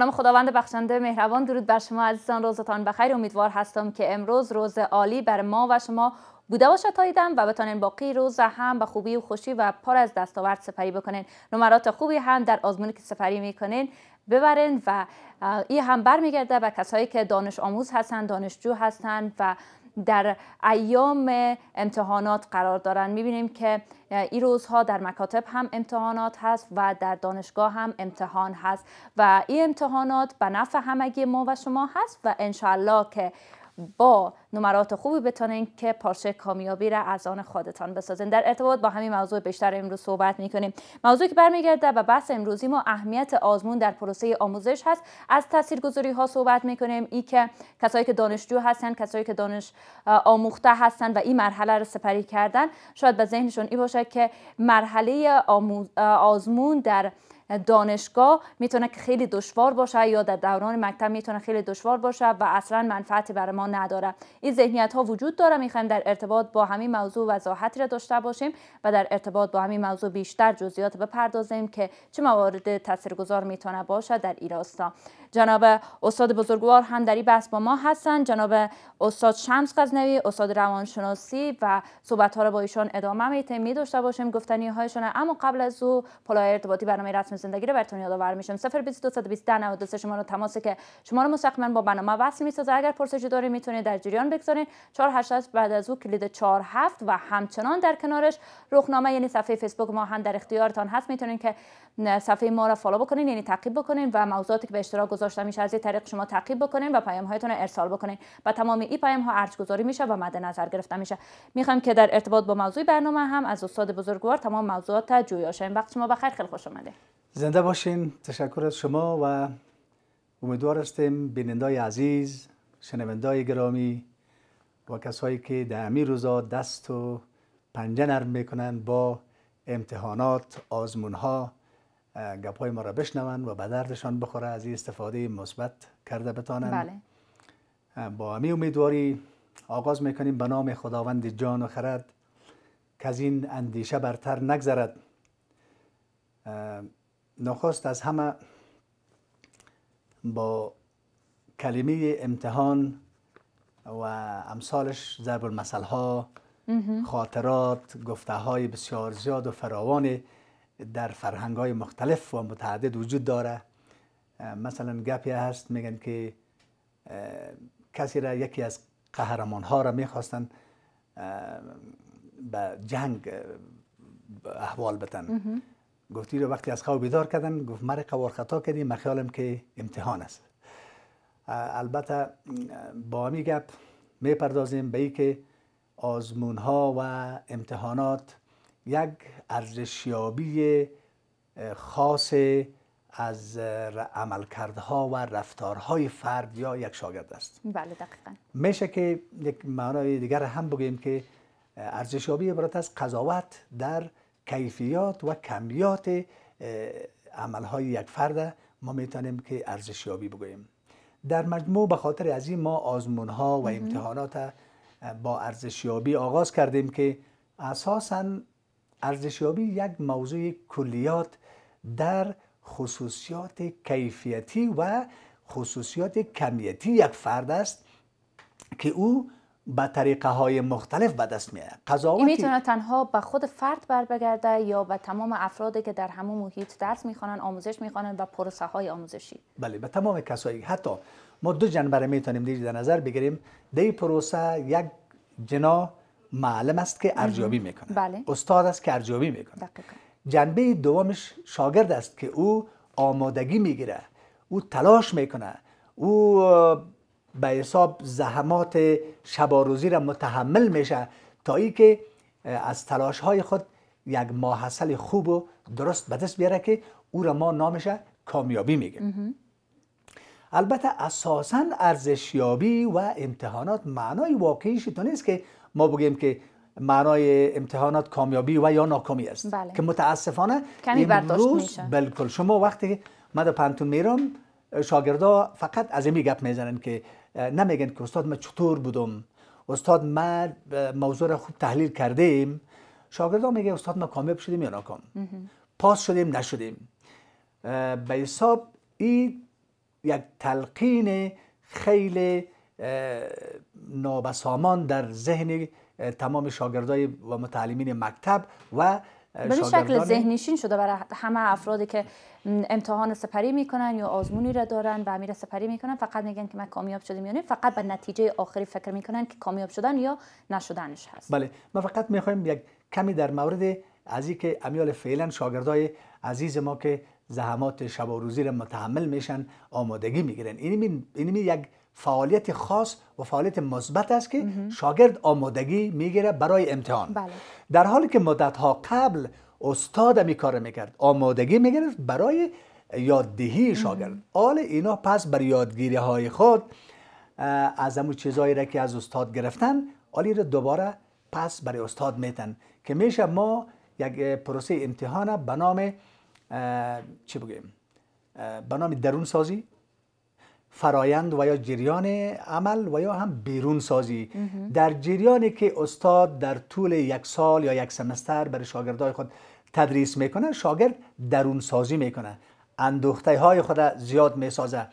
نام خداوند بخشنده مهربان درود بر شما عزیزان روزتان بخیر. امیدوار هستم که امروز روز عالی بر ما و شما بوده باشد تا و بتانین باقی روز هم به خوبی و خوشی و پر از دستاورد سپری بکنین. نمرات خوبی هم در آزمونی که سپری می‌کنین ببرین و این هم برمیگرده به کسایی که دانش آموز هستند دانشجو هستند و در ایام امتحانات قرار دارند می‌بینیم که این روزها در مکاتب هم امتحانات هست و در دانشگاه هم امتحان هست. و این امتحانات به نفع همگی ما و شما هست و انشالله که با نمرات خوبی بتونین که پارچه کامیابی را از آن خودتان بسازین. در ارتباط با همین موضوع بیشتر امروز صحبت می‌کنیم. موضوعی که برمیگرده به بحث امروزی ما اهمیت آزمون در پروسه آموزش هست. از تاثیرگذاری ها صحبت می‌کنیم. ای که کسایی که دانشجو هستن کسایی که دانش آموخته هستن و این مرحله رو سپری کردن شاید به ذهنشون ای باشه که مرحله آزمون در دانشگاه می‌تونه که خیلی دشوار باشه یا در دوران مکتب می‌تونه خیلی دشوار باشه و اصلا منفعتی برای ما نداره. این ذهنیت ها وجود داره. می‌خوایم در ارتباط با همین موضوع وضاحتی را داشته باشیم و در ارتباط با همین موضوع بیشتر جزئیات بپردازیم که چه موارد تاثیرگذار می‌تونه باشه در ایراستا جناب استاد بزرگوار هم در این بحث با ما هستن. جناب استاد شمس غزنوی استاد روانشناسی و صحبت ها را با ایشان ادامه میتیم می داشته باشیم گفتنی هایشون اما قبل از او پلای ارتباطی برنامه رسم زندگی رو براتون یادآور میشم. 022 شما رو تماس که شما رو مستقیما با برنامه وصل می‌سازه. اگر پرسشی داری می‌تونید در جریان بگذارید. 488 بعد از او کلید 47 و همچنان در کنارش. رخنامه یعنی صفحه فیسبوک ما هم در اختیارتان هست. می‌تونید که صفحه ما را فالو بکنین یعنی تعقیب بکنین و موضوعاتی که به اشتراک گذاشته میشه از طریق شما تعقیب بکنین و پیام هایتون ارسال بکنین. و تمام این پیام ها ارج گذاری میشه و مد نظر گرفته میشه. می‌خوام که در ارتباط با موضوع برنامه هم از استاد بزرگوار تمام موضوعات جویا شیم وقت شما بخیر. خیلی خوش اومده زنده باشین. تشکر از شما و امیدوار هستیم بینندای عزیز شنوندای گرامی و کسایی که در همین روزا دست و پنجه نرم می‌کنن با امتحانات آزمون ها گپ های ما را بشنون و به دردشان بخوره از این استفاده مثبت کرده بتانند. بله. با همین امیدواری آغاز می‌کنیم به نام خداوند جان و خرد که از این اندیشه برتر نگذرد. نخست از همه با کلمه امتحان و امثالش ضرب المثل ها خاطرات گفته های بسیار زیاد و فراوان در فرهنگ های مختلف و متعدد وجود داره. مثلا گپی هست میگن که کسی را یکی از قهرمان ها را می‌خواستن به جنگ احوال بتن گفتی رو وقتی از خواب بیدار کردن گفت مرا قوار خطا کردی من خیالم که امتحان است. البته با همی گپ می‌پردازیم به ای که آزمون ها و امتحانات یک ارزشیابی خاص از عملکردها و رفتارهای فرد یا یک شاگرد است. بله دقیقا. میشه که یک معنای دیگر هم بگیم که ارزشیابی عبارت از قضاوت در کیفیات و کمیات عملهای یک فرد. ما می‌تونیم که ارزشیابی بگوییم. در مجموع به خاطر از این ما آزمون ها و امتحانات با ارزشیابی آغاز کردیم که اساسا ارزشیابی یک موضوع کلیات در خصوصیات کیفیتی و خصوصیات کمیتی یک فرد است که او به طریقه های مختلف به دست میاد قضاوتی می‌تونه تنها به خود فرد بر بگرده یا به تمام افرادی که در همون محیط درس می‌خوانن آموزش می‌خوانن و پروسه های آموزشی. بله به تمام کسایی. حتی ما دو جنبه می‌تونیم در نظر بگیریم. دی پروسه یک جنا معلم است که ارزیابی می‌کنه. بله. استاد است که ارزیابی می‌کنه. جنبه دومش شاگرد است که او آمادگی می‌گیره. او تلاش می‌کنه. او به حساب زحمات شباروزی را متحمل میشه تا ای که از تلاش های خود یک ماحصل خوب و درست به دست بیاره که او را ما نامش کامیابی میگیم. البته اساسا ارزشیابی و امتحانات معنای واقعیش تو نیست که ما بگیم که معنای امتحانات کامیابی و یا ناکامی است. بله. که متاسفانه کمی امروز میشه. بالکل شما وقتی من در پنتون میرم شاگردا فقط از این گپ می‌زنن که نمیگن که استاد من چطور بودم؟ استاد من موضوع را خوب تحلیل کردیم. شاگردا میگه استاد ما کامیاب شدیم یا ناکام؟ پاس شدیم نشدیم. به حساب این یک تلقین خیلی نابسامان در ذهن تمام شاگردای و متعلمین مکتب و به شکل ذهنیشین شده برای همه افرادی که امتحان سپری می‌کنن یا آزمونی را دارن و امیر سپری می‌کنن فقط میگن که من کامیاب شدم یا فقط به نتیجه آخری فکر می‌کنن که کامیاب شدن یا نشدنش هست. بله ما فقط می‌خوایم یک کمی در مورد از که امیال فعلا شاگردای عزیز ما که زحمات شب و روزی را متحمل میشن آمادگی می‌گیرن. این اینمی یک فعالیت خاص و فعالیت مثبت است که شاگرد آمادگی می‌گیره برای امتحان. بله. در حالی که مدت ها قبل استاد می کار می‌کرد آمادگی می‌گرفت برای یاددهی شاگرد. حال اینا پس بر یادگیری های خود از امو چیزایی را که از استاد گرفتن حالی را دوباره پس برای استاد میتن که میشه ما یک پروسه امتحان به نام چی بگیم به نام درون سازی فرایند و یا جریان عمل و یا هم بیرون سازی. در جریانی که استاد در طول یک سال یا یک سمستر برای شاگردای خود تدریس می‌کنه شاگرد درون سازی می‌کنه. اندوخته های خود زیاد می‌سازه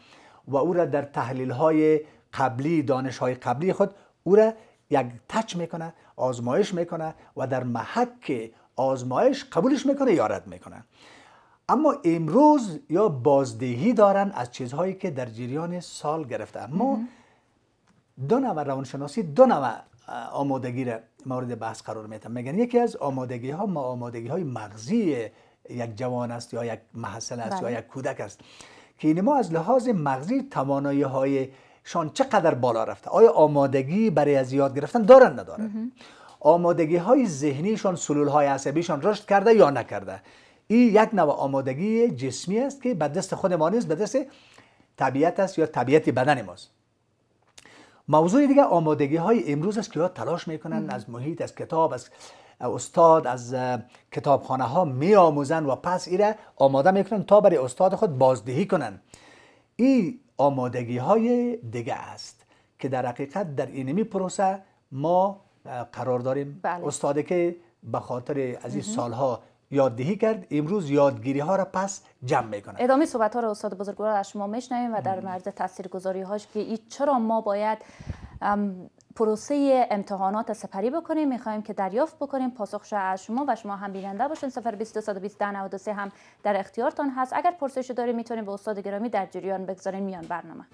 و او را در تحلیل های قبلی دانش های قبلی خود او را یک تچ می‌کنه آزمایش می‌کنه و در محک آزمایش قبولش می‌کنه یا رد می‌کنه. اما امروز یا بازدهی دارن از چیزهایی که در جریان سال گرفته. ما دو نوع روانشناسی دو نوع آمادگی را مورد بحث قرار میتم میگن یکی از آمادگی ها ما آمادگی های مغزی یک جوان است یا یک محصل است یا بله. یک کودک است که این ما از لحاظ مغزی توانایی های شان چقدر بالا رفته؟ آیا آمادگی برای از یاد گرفتن دارن ندارن؟ آمادگی های ذهنیشان سلول های عصبیشان رشد کرده یا نکرده؟ این یک نوع آمادگی جسمی است که به دست خود ما نیست به دست طبیعت است یا طبیعت بدن ماست. موضوع دیگه آمادگی های امروز است که ها تلاش می‌کنن از محیط از کتاب از استاد از کتابخانه ها می آموزن و پس ایره آماده می‌کنن تا برای استاد خود بازدهی کنن این آمادگی های دیگه است که در حقیقت در اینمی پروسه ما قرار داریم بله. که به خاطر از این سالها یاددهی کرد. امروز یادگیری ها را پس جمع می‌کنه ادامه صحبت ها را استاد بزرگوار از شما میشنویم و در مورد تاثیرگذاری هاش که چرا ما باید پروسه امتحانات سپری بکنیم. می‌خوایم که دریافت بکنیم. پاسخش از شما و شما هم بیننده باشین. 022 هم در اختیارتان هست. اگر پرسشی داریم می‌تونیم به استاد گرامی در جریان بگذارین میان برنامه.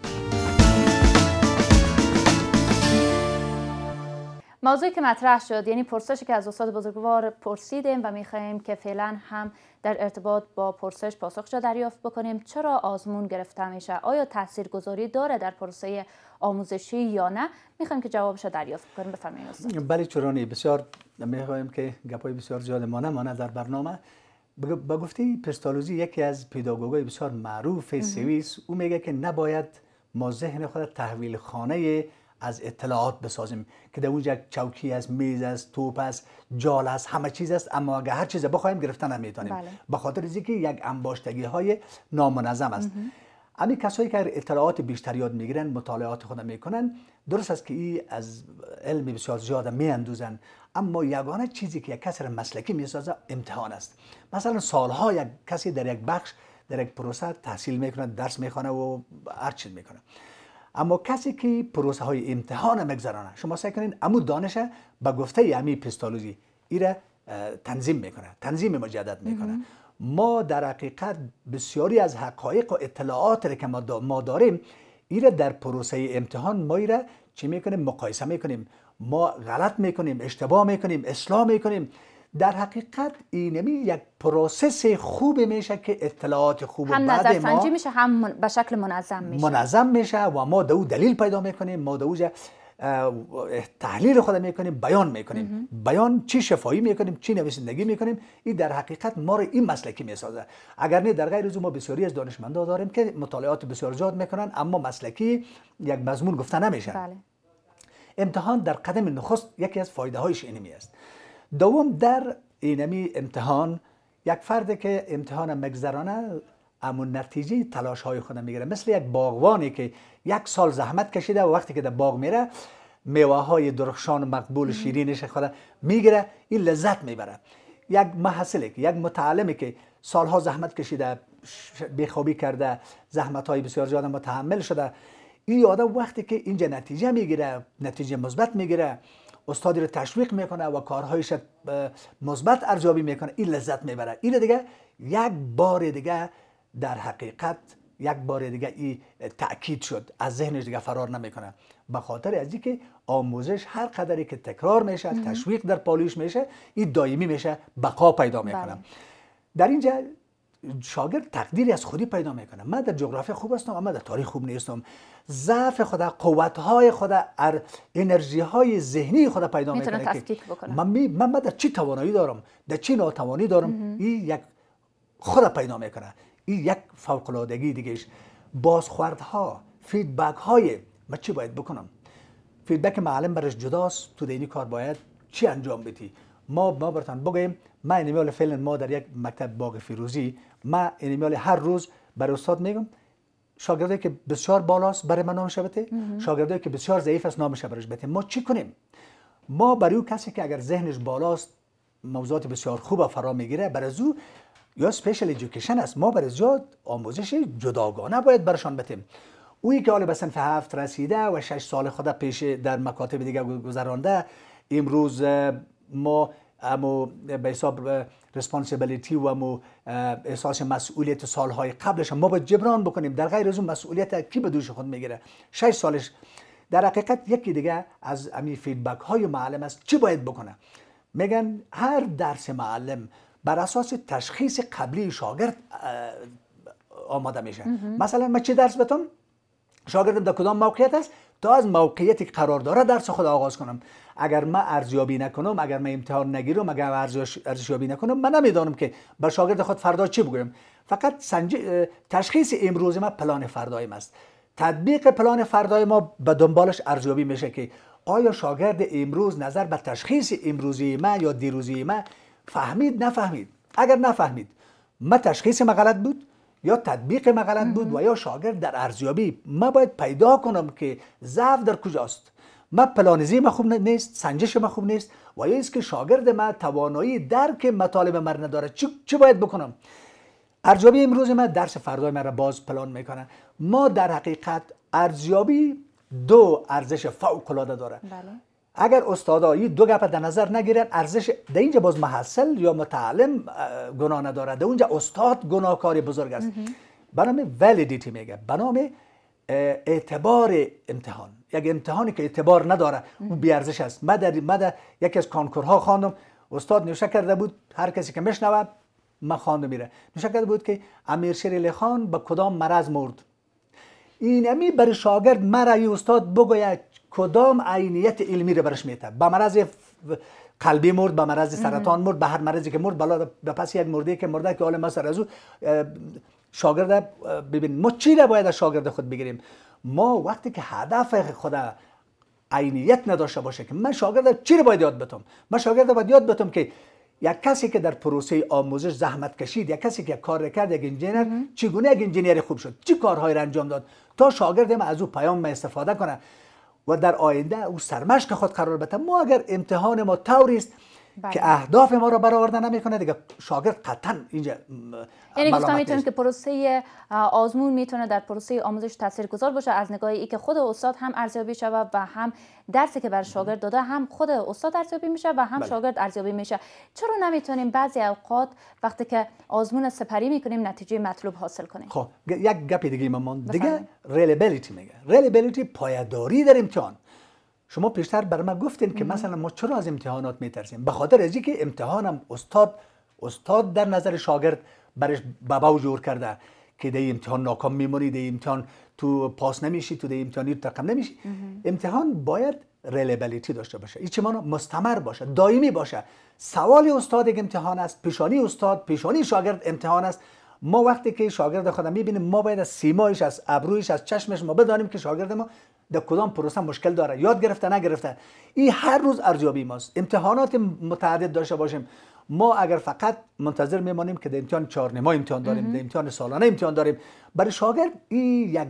موضوعی که مطرح شد یعنی پرسشی که از استاد بزرگوار پرسیدیم و می‌خواهیم که فعلا هم در ارتباط با پرسش پاسخ را دریافت بکنیم چرا آزمون گرفته میشه؟ آیا گذاری داره در پروسه آموزشی یا نه؟ می‌خوایم که جوابش را دریافت بکنیم. بفرمایید استاد. بله چرانی بسیار می‌خوایم که گپای بسیار زیاد ما نمانه در برنامه. با گفتی پستالوزی یکی از پداگوگای بسیار معروف سوئیس او میگه که نباید ما ذهن خود تحویل خانه از اطلاعات بسازیم که در اونجا چوکی است میز است توپ است جال است همه چیز است اما اگر هر چیز بخوایم گرفتن نمی‌تونیم. بله. به خاطر اینکه یک انباشتگی های نامنظم است. امی کسایی که اطلاعات بیشتر یاد می‌گیرن مطالعات خود می‌کنن درست است که این از علم بسیار زیاد میاندوزن اما یگانه چیزی که یک کسی مسلکی می‌سازه امتحان است. مثلا سالها یک کسی در یک بخش در یک پروسه تحصیل می‌کنه درس می‌خوانه و هر چیز می‌کنه. اما کسی که پروسه های امتحان مگذرانه شما سعی کنین امو دانش به گفته امی پستالوزی ایره تنظیم می‌کنه تنظیم مجدد می‌کنه. ما در حقیقت بسیاری از حقایق و اطلاعات که ما داریم ایره در پروسه امتحان ما ایره چی می‌کنیم؟ مقایسه می‌کنیم. ما غلط می‌کنیم اشتباه می‌کنیم اصلاح می‌کنیم. در حقیقت اینمی یک process خوب میشه که اطلاعات خوب هم نظر سنجی میشه هم به شکل منظم میشه. منظم میشه و ما دو دلیل پیدا می‌کنیم ما دو تحلیل خود می‌کنیم بیان می‌کنیم. بیان چی شفایی می‌کنیم چی نویسندگی می‌کنیم این در حقیقت ما رو این مسلکی می‌سازه. اگر نه در غیر از ما بسیاری از دانشمندا داریم که مطالعات بسیار زیاد می‌کنن اما مسلکی یک مضمون گفته نمیشه. بله. امتحان در قدم نخست یکی از فایده هایش اینمی است. دوم در اینمی امتحان یک فرد که امتحان مگذرانه اما نتیجه تلاش های خود می‌گیره. مثل یک باغوانی که یک سال زحمت کشیده و وقتی که در باغ میره میوه های درخشان مقبول شیرینش خود می‌گیره این لذت می‌بره. یک محصلی که یک متعلمی که سالها زحمت کشیده بیخوابی کرده زحمت های بسیار زیاد متحمل شده این آدم وقتی که اینجا نتیجه می‌گیره نتیجه مثبت می‌گیره استادی رو تشویق می‌کنه و کارهایش مثبت ارزیابی می‌کنه این لذت می‌بره. این دیگه یک بار دیگه در حقیقت یک بار دیگه این تاکید شد از ذهنش دیگه فرار نمی‌کنه. به خاطر از اینکه آموزش هر قدری که تکرار میشه تشویق در پالیش میشه این دائمی میشه بقا پیدا می‌کنه. بله. در اینجا شاگرد تقدیری از خودی پیدا می‌کنه. من در جغرافی خوب هستم اما در تاریخ خوب نیستم. ضعف خود قوت های خود انرژی های ذهنی خود پیدا می‌کنه که من, می من, در چی توانایی دارم؟ در چی ناتوانی دارم؟ این یک خود پیدا می‌کنه. این یک فوق العادگی دیگهش. بازخوردها feedback های من چی باید بکنم؟ feedback معلم برش جداست. تو دینی کار باید چی انجام بدی؟ ما ما برتان بگیم ما اینمیال فعلا ما در یک مکتب باغ فیروزی ما اینمیال هر روز بر استاد میگم شاگردی که بسیار بالاست برای من نامش بده شاگردی که بسیار ضعیف است نامش برش بده ما چی کنیم؟ ما برای کسی که اگر ذهنش بالاست موضوعات بسیار خوب فرا می‌گیره برای او یا special education است. ما برای زیاد آموزش جداگانه باید برشان بدیم اویی که حالا به صنف هفت رسیده و شش سال خود پیش در مکاتب دیگه گذرانده امروز ما امو به حساب responsibility و امو احساس مسئولیت سالهای قبلش ما باید جبران بکنیم. در غیر از اون مسئولیت کی به دوش خود می‌گیره؟ شش سالش. در حقیقت یکی دیگه از امی feedback های معلم است. چی باید بکنه؟ میگن هر درس معلم بر اساس تشخیص قبلی شاگرد آماده میشه. مثلا من چه درس بتون شاگردم در کدام موقعیت است؟ تا از موقعیتی که قرار داره درس خود آغاز کنم. اگر من ارزیابی نکنم اگر من امتحان نگیرم اگر ارزیابی نکنم من نمی‌دانم که بر شاگرد خود فردا چی بگویم. فقط سنج... تشخیص امروز ما پلان فردایم است تطبیق پلان فردای ما به دنبالش ارزیابی میشه که آیا شاگرد امروز نظر به تشخیص امروزی ما یا دیروزی ما فهمید نفهمید؟ اگر نفهمید ما تشخیص ما غلط بود؟ یا تطبیق غلط بود و یا شاگرد در ارزیابی. ما باید پیدا کنم که ضعف در کجاست. ما پلانیزی ما خوب نیست سنجش ما خوب نیست و یا است که شاگرد ما توانایی درک مطالب ما نداره. چی, چی باید بکنم؟ ارزیابی امروز ما درس فردای ما را باز پلان می‌کنه ما در حقیقت ارزیابی دو ارزش فوق العاده داره. بله. اگر استادایی دو گپ در نظر نگیرن ارزش در اینجا باز محصل یا متعلم گناه نداره در اونجا استاد گناهکاری بزرگ است. به نام ولیدیتی میگه. به نام اعتبار امتحان. یک امتحانی که اعتبار نداره او بیارزش است. من در, من یکی از کانکورها خواندم. استاد نوشته کرده بود هر کسی که میشنوه ما خوانده میره. نوشته کرده بود که امیر شیر خان به کدام مرض مرد؟ این امی برای شاگرد مرا استاد بگوید کدام عینیت علمی رو برش میته به مرض قلبی مرد به مرض سرطان مرد به هر مرضی که مرد بالا به پس یک مرده که مرده که حال ما سر از او شاگرد ببین ما چی باید از شاگرد خود بگیریم؟ ما وقتی که هدف خود عینیت نداشته باشه که من شاگرد چی رو باید یاد بتم من شاگرد باید یاد بتم که یک کسی که در پروسه آموزش زحمت کشید یک کسی که کار کرد یک انجینر چگونه یک انجینیر خوب شد؟ چی کارهایی را انجام داد؟ تا شاگرد ما از او پیام ما استفاده کنه. و در آینده او سرمشق خود قرار بده ما اگر امتحان ما طوری است بله. که اهداف ما را برآورده نمی‌کنه. دیگه شاگرد قطعا اینجا یعنی گفتم می‌تونه که پروسه آزمون می‌تونه در پروسه آموزش تاثیرگذار باشه. از نگاه ای که خود استاد هم ارزیابی شود و هم درسی که بر شاگرد داده هم خود استاد ارزیابی میشه و هم بله. شاگرد ارزیابی میشه. چرا نمی‌تونیم بعضی اوقات وقتی که آزمون سپری می‌کنیم نتیجه مطلوب حاصل کنیم؟ خب یک گپی دیگه من دیگه ریلیبیلیتی میگه. ریلیبیلیتی پایداری در امتحان. شما پیشتر بر ما گفتین که مثلا ما چرا از امتحانات میترسیم؟ به خاطر از که امتحانم استاد استاد در نظر شاگرد برش بابا جور کرده که در امتحان ناکام میمونی در امتحان تو پاس نمیشی تو در امتحانی ترقم نمیشی. امتحان باید ریلیبلیتی داشته باشه. این چه مستمر باشه دائمی باشه. سوال استاد یک امتحان است پیشانی استاد پیشانی شاگرد امتحان است. ما وقتی که شاگرد خودم می‌بینیم ما باید از سیمایش از ابرویش از چشمش ما بدانیم که شاگرد ما در کدام پروسه مشکل داره؟ یاد گرفته نگرفته؟ این هر روز ارزیابی ماست. امتحانات متعدد داشته باشیم. ما اگر فقط منتظر میمانیم که در امتحان چهار ما امتحان داریم در امتحان سالانه امتحان داریم. برای شاگرد این یک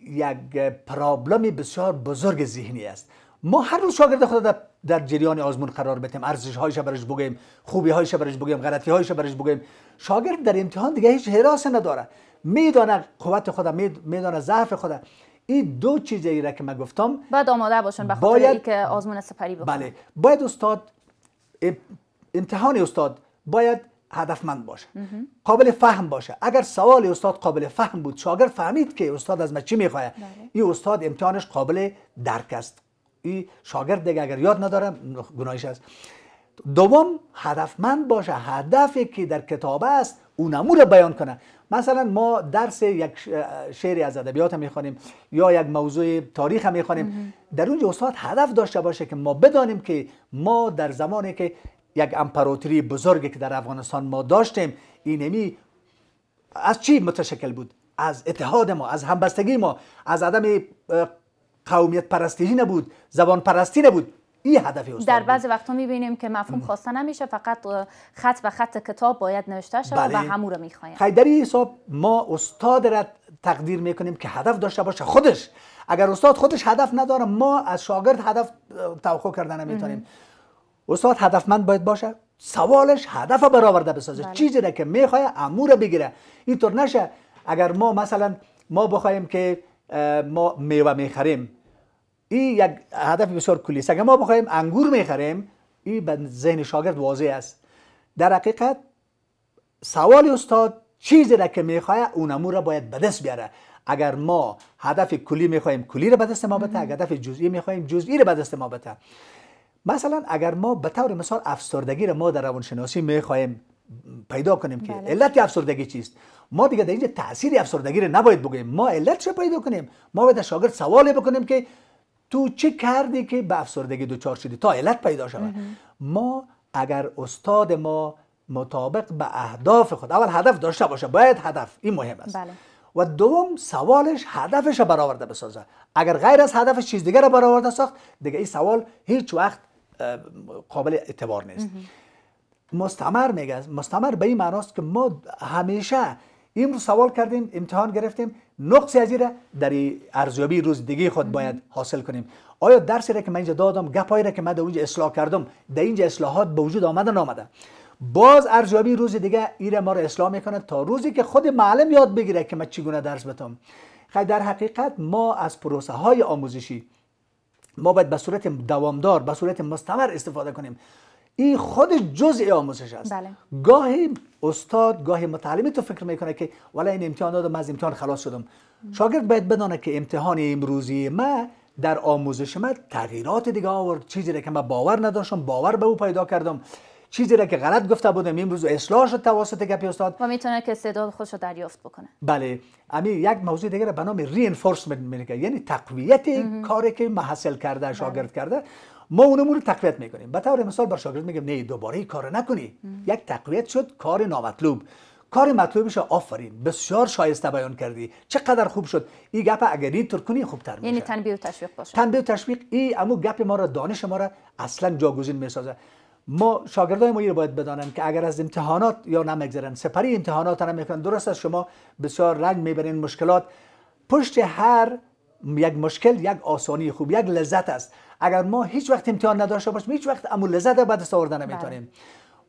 یک پرابلم بسیار بزرگ ذهنی است. ما هر روز شاگرد خود در در جریان آزمون قرار بدیم. ارزش هایش برش بگیم خوبی هایش برش بگیم غلطی هایش برش بگیم. شاگرد در امتحان دیگه هیچ حراس نداره. میدانه قوت خود میدانه ضعف خود. این دو چیزی را که من گفتم باید آماده باشن به باید که آزمون سپری بکنن. بله. باید استاد امتحان استاد باید هدفمند باشه. قابل فهم باشه. اگر سوال استاد قابل فهم بود شاگرد فهمید که استاد از من چی می‌خواه بله. این استاد امتحانش قابل درک است. این شاگرد دیگه اگر یاد نداره گناهش است. دوم هدفمند باشه. هدفی که در کتاب است اون امور بیان کنه. مثلا ما درس یک شعری از ادبیات می‌خوانیم یا یک موضوع تاریخ می‌خوانیم. در اونجا استاد هدف داشته باشه که ما بدانیم که ما در زمانی که یک امپراتوری بزرگی که در افغانستان ما داشتیم اینمی از چی متشکل بود؟ از اتحاد ما از همبستگی ما از عدم قومیت پرستی نبود زبان پرستی نبود. این هدف استاد در بعضی وقتا می‌بینیم که مفهوم خواسته نمیشه فقط خط به خط کتاب باید نوشته شود بله. و همو رو می‌خوایم. در این حساب ما استاد را تقدیر می‌کنیم که هدف داشته باشه خودش. اگر استاد خودش هدف نداره ما از شاگرد هدف توقع کردن نمی‌تونیم. استاد هدفمند باید باشه سوالش هدف برآورده بسازه. بله. چیزی را که می‌خواد امور بگیره. اینطور نشه اگر ما مثلا ما بخوایم که ما میوه می‌خریم. این یک هدف بسیار کلی است. اگر ما بخوایم انگور می‌خریم این به ذهن شاگرد واضح است. در حقیقت سوال استاد چیزی را که می‌خواه اون امور را باید به دست بیاره. اگر ما هدف کلی می‌خوایم کلی را به دست ما بده. اگر هدف جزئی می‌خوایم جزئی را به دست ما بده. مثلا اگر ما به طور مثال افسردگی را ما در روانشناسی می‌خوایم پیدا کنیم که بله. علت افسردگی چیست؟ ما دیگه در اینجا تاثیر افسردگی را نباید بگیم ما علت چه پیدا کنیم؟ ما باید شاگرد سوالی بکنیم که تو چه کردی که به افسردگی دچار شدی؟ تا علت پیدا شود. ما اگر استاد ما مطابق به اهداف خود اول هدف داشته باشه باید هدف. این مهم است. بله. و دوم سوالش هدفش را برآورده بسازه. اگر غیر از هدفش چیز دیگر را برآورده ساخت دیگه این سوال هیچ وقت قابل اعتبار نیست. مستمر میگه مستمر به این معناست که ما همیشه رو سوال کردیم امتحان گرفتیم. نقصی از را در ارزیابی روز دیگه خود باید حاصل کنیم. آیا درسی را که من اینجا دادم گپایی را که من در اونجا اصلاح کردم در اینجا اصلاحات به وجود آمده نامده؟ باز ارزیابی روز دیگه ایره ما رو اصلاح می‌کنه تا روزی که خود معلم یاد بگیره که من چگونه درس بتم خیلی در حقیقت ما از پروسه های آموزشی ما باید به صورت دوامدار به صورت مستمر استفاده کنیم. این خود جزء آموزش است. بله. گاهی استاد گاهی متعلمی تو فکر می‌کنه که ولی این امتحان دادم از امتحان خلاص شدم. شاگرد باید بدانه که امتحان امروزی ما در آموزش ما تغییرات دیگه آورد. چیزی را که من باور نداشتم باور به او پیدا کردم. چیزی را که غلط گفته بودم امروز اصلاح شد توسط گپی استاد. و می‌تونه که استعداد خودش رو دریافت بکنه. بله. امی یک موضوع دیگه به نام ری انفورسمنت میگه یعنی تقویت کاری که محصل کرده بله. شاگرد کرده. ما اونمون رو تقویت می‌کنیم. به طور مثال بر شاگرد میگم نه دوباره این کار نکنی. یک تقویت شد کار نامطلوب. کار مطلوبش آفرین. بسیار شایسته بیان کردی. چقدر خوب شد. این گپ اگر اینطور کنی خوبتر میشه. یعنی تنبیه و تشویق باشه. تنبیه و تشویق این امو گپ ما را دانش ما را اصلا جاگزین می‌سازه. ما شاگردای ما رو باید بدانن که اگر از امتحانات یا نمیگذرن سپری امتحانات را می‌کنن درست است شما بسیار رنگ می‌برین مشکلات پشت هر یک مشکل یک آسانی خوب یک لذت است. اگر ما هیچ وقت امتحان نداشته باشیم هیچ وقت امو لذت بعد دست آوردن نمی‌تونیم. بله.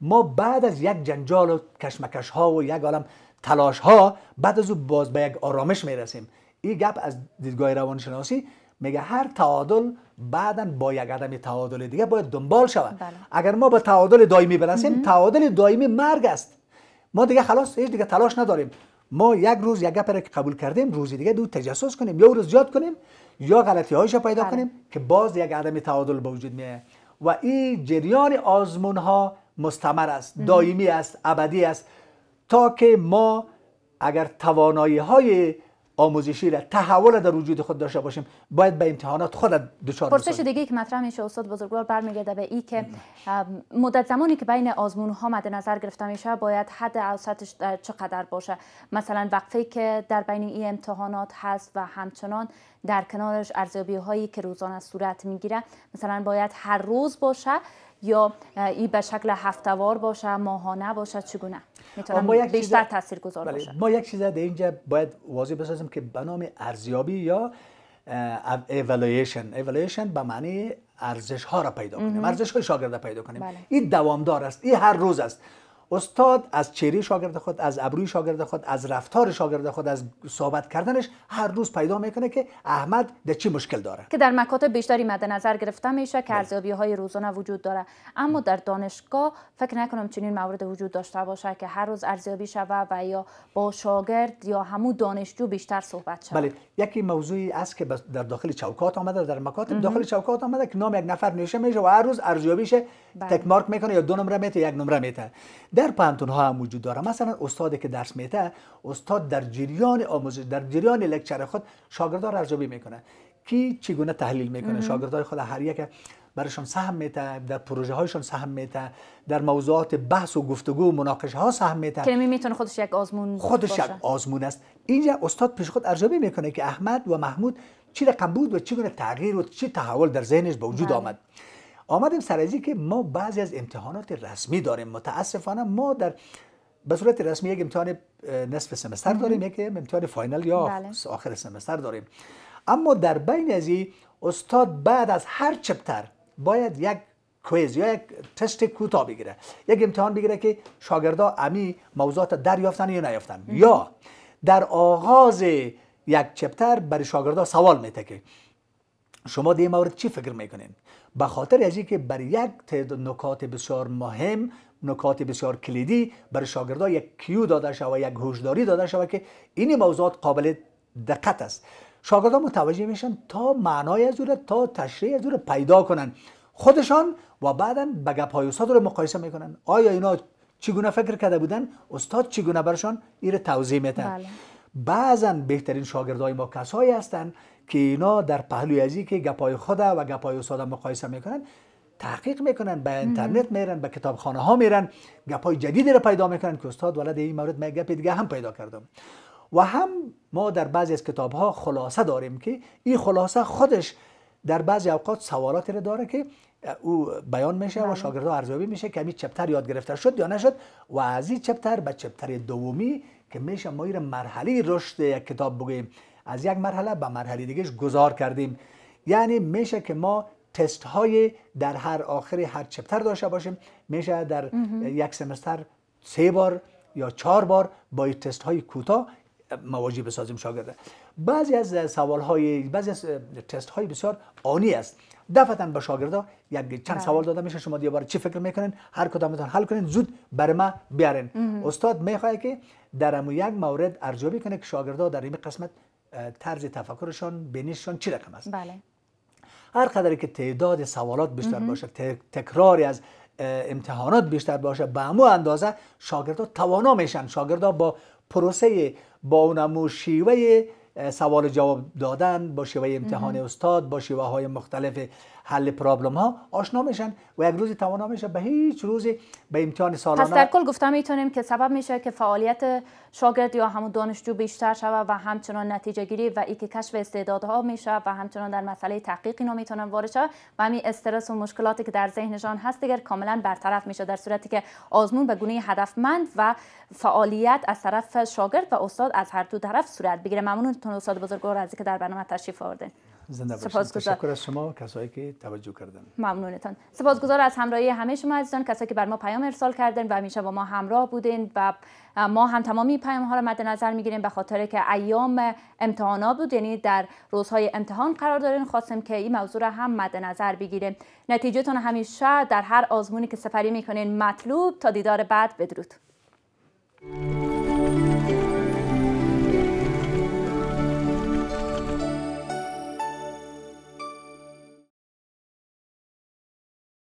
ما بعد از یک جنجال و کشمکش ها و یک عالم تلاش ها بعد از او باز به یک آرامش می‌رسیم. این گپ از دیدگاه روانشناسی میگه هر تعادل بعدا با یک عدم تعادل دیگه باید دنبال شود. بله. اگر ما به تعادل دائمی برسیم تعادل دائمی مرگ است. ما دیگه خلاص هیچ دیگه تلاش نداریم. ما یک روز یک گپ که قبول کردیم روزی دیگه دو تجسس کنیم یا روز زیاد کنیم یا غلطی هایش پیدا بله. کنیم که باز یک عدم تعادل به وجود میاد. و این جریان آزمون ها مستمر است دائمی است ابدی است. تا که ما اگر توانایی های آموزشی را تحول در وجود خود داشته باشیم. باید به امتحانات خود دچار پرسش دیگه که مطرح میشه استاد بزرگوار برمیگرده به ای که مدت زمانی که بین آزمون ها مد نظر گرفته میشه باید حد اوسطش چقدر باشه. مثلا وقفه که در بین این امتحانات هست و همچنان در کنارش ارزیابی هایی که روزانه صورت می‌گیره مثلا باید هر روز باشه یا این به شکل هفتوار باشه ماهانه باشه چگونه؟ می‌تونم بیشتر تاثیر گذار بله. باشه ما یک چیز در اینجا باید واضح بسازیم که به نام ارزیابی یا اولویشن اولویشن به معنی ارزش ها را پیدا کنیم ارزش های شاگرد پیدا کنیم بله. این دوامدار است این هر روز است استاد از چهره شاگرد خود از ابروی شاگرد خود از رفتار شاگرد خود از صحبت کردنش هر روز پیدا می‌کنه که احمد در چی مشکل داره. که در مکاتب بیشتری مد نظر گرفته میشه که ارزیابی های روزانه وجود داره. اما در دانشگاه فکر نکنم چنین مورد وجود داشته باشه که هر روز ارزیابی شوه و یا با شاگرد یا همو دانشجو بیشتر صحبت شود بله یکی موضوعی است که در داخل چوکات آمده در مکاتب داخل چوکات آمده که نام یک نفر نوشته میشه و هر روز ارزیابیش بله. تک مارک می‌کنه یا دو نمره میته یک نمره میته. در پانتون ها هم وجود داره. مثلا استادی که درس میته استاد در جریان آموزش در جریان لکچر خود شاگردان را ارزیابی می‌کنه. کی چگونه تحلیل می‌کنه؟ شاگردای خود هر یک برایشان سهم میته در پروژه هایشان سهم میته در موضوعات بحث و گفتگو و مناقشه ها سهم میته که می‌تونه خودش یک آزمون خودش یک. آزمون است. اینجا استاد پیش خود ارزیابی می‌کنه که احمد و محمود چی رقم بود و چگونه تغییر و چی تحول در ذهنش به وجود بله. آمد. آمدیم سر از این که ما بعضی از امتحانات رسمی داریم. متاسفانه ما در به صورت رسمی یک امتحان نصف سمستر داریم یک امتحان فاینال یا بله. آخر سمستر داریم. اما در بین از این استاد بعد از هر چپتر باید یک کویز یا یک تست کوتاه بگیره. یک امتحان بگیره که شاگردا امی موضوعات دریافتن یا نیافتن. یا در آغاز یک چپتر برای شاگردا سوال میته که شما در مورد چی فکر می‌کنین؟ به خاطر از اینکه بر یک تعداد نکات بسیار مهم نکات بسیار کلیدی برای شاگردان یک کیو داده شود یک هوشداری داده شود که این موضوعات قابل دقت است. شاگردان متوجه میشن تا معنای از تا تشریح از پیدا کنن. خودشان و بعدا به گپ های استاد رو مقایسه می‌کنن. آیا اینا چگونه فکر کرده بودن؟ استاد چگونه برشان این توضیح میتن بله. بعضا بهترین شاگردای ما کسایی هستند که اینا در پهلوی ازی که گپای خود و گپای استاد مقایسه می‌کنن تحقیق می‌کنن به اینترنت میرن به کتابخانه ها میرن گپای جدیدی رو پیدا می‌کنن که استاد ولد این مورد من گپ دیگه هم پیدا کردم و هم ما در بعضی از کتاب ها خلاصه داریم که این خلاصه خودش در بعضی اوقات سوالاتی رو داره که او بیان میشه و بله. شاگردها ارزیابی میشه که همین چپتر یاد گرفته شد یا نشد و از این چپتر به چپتر دومی که میشه ما این مرحله رشد یک کتاب بگوییم از یک مرحله به مرحله دیگهش گذار کردیم. یعنی میشه که ما تست های در هر آخر هر چپتر داشته باشیم. میشه در یک سمستر سه بار یا چهار بار با تست های کوتاه مواجه بسازیم شاگرد. بعضی از سوال های بعضی از تست های بسیار آنی است. دفعتا به شاگردا یک چند بله. سوال داده میشه شما دیگه بار چی فکر می‌کنین؟ هر کدامتون حل کنین زود بر ما بیارین. استاد می‌خواد که در یک مورد ارزیابی کنه که شاگردا در این قسمت طرز تفکرشان بینششان چی رقم است؟ بله. هر قدری که تعداد سوالات بیشتر باشه تکراری از امتحانات بیشتر باشه به همون اندازه شاگردها توانا میشن. شاگردها با پروسه با اونمو شیوه سوال جواب دادن با شیوه امتحان استاد با شیوه های مختلف حل پرابلم ها آشنا میشن و یک روزی توانا میشه به هیچ روزی به امتحان پس در سالانه کل گفته می‌تونیم که سبب میشه که فعالیت شاگرد یا همون دانشجو بیشتر شود و همچنان نتیجه گیری و ای که کشف استعدادها میشه و همچنان در مسئله تحقیق اینا می‌تونن وارد شود. و همین استرس و مشکلاتی که در ذهنشان هست دیگر کاملا برطرف میشه در صورتی که آزمون به گونه هدفمند و فعالیت از طرف شاگرد و استاد از هر دو طرف صورت بگیره. ممنونتون استاد بزرگوار از اینکه در برنامه تشریف آوردین. زنده سپاسگزار. تشکر از شما کسایی که توجه کردن. ممنونتان. سپاسگزار از همراهی همه شما عزیزان کسایی که بر ما پیام ارسال کردین و همیشه با ما همراه بودین و ما هم تمامی پیام ها رو مد نظر می‌گیریم به خاطر که ایام امتحانات بود. یعنی در روزهای امتحان قرار دارین خواستیم که این موضوع رو هم مد نظر بگیریم. نتیجهتون همیشه در هر آزمونی که سپری می‌کنین مطلوب. تا دیدار بعد بدرود.